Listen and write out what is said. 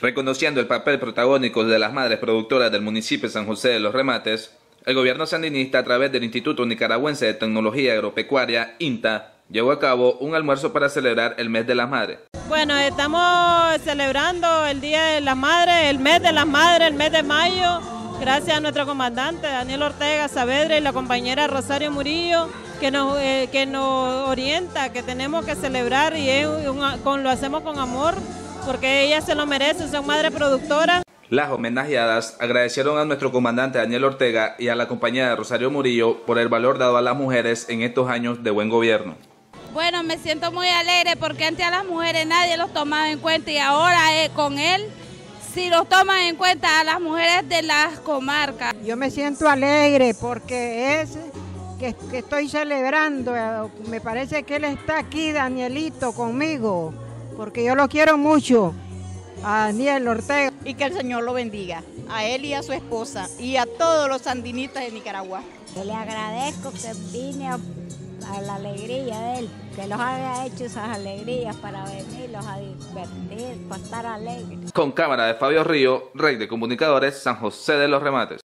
Reconociendo el papel protagónico de las madres productoras del municipio de San José de los Remates, el gobierno sandinista a través del Instituto Nicaragüense de Tecnología Agropecuaria, INTA, llevó a cabo un almuerzo para celebrar el mes de las madres. Bueno, estamos celebrando el Día de las Madres, el mes de las madres, el mes de mayo, gracias a nuestro comandante Daniel Ortega Saavedra y la compañera Rosario Murillo, que nos, eh, que nos orienta, que tenemos que celebrar y con, lo hacemos con amor, porque ella se lo merece, son madres productoras. Las homenajeadas agradecieron a nuestro comandante Daniel Ortega y a la compañera Rosario Murillo por el valor dado a las mujeres en estos años de buen gobierno. Bueno, me siento muy alegre porque antes a las mujeres nadie los tomaba en cuenta y ahora eh, con él sí los toman en cuenta a las mujeres de las comarcas. Yo me siento alegre porque es que, estoy celebrando, eh, me parece que él está aquí, Danielito, conmigo, porque yo lo quiero mucho, a Daniel Ortega. Y que el Señor lo bendiga, a él y a su esposa, y a todos los sandinistas de Nicaragua. Yo le agradezco que vine a a la alegría de él, que los haya hecho esas alegrías para venirlos a divertir, para estar alegres. Con cámara de Fabio Río, Rey de Comunicadores, San José de los Remates.